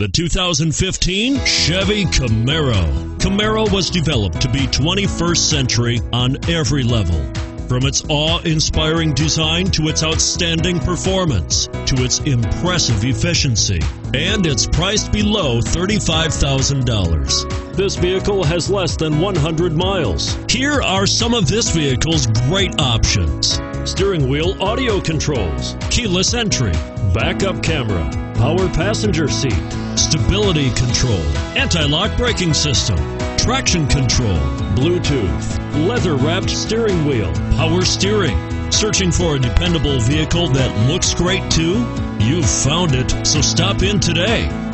The 2015 Chevy Camaro. Camaro was developed to be 21st century on every level. From its awe-inspiring design to its outstanding performance to its impressive efficiency. And it's priced below $35,000. This vehicle has less than 100 miles. Here are some of this vehicle's great options. Steering wheel audio controls, keyless entry, backup camera, power passenger seat, stability control, anti-lock braking system, traction control, Bluetooth, leather wrapped steering wheel, power steering. Searching for a dependable vehicle that looks great too? You've found it, so stop in today.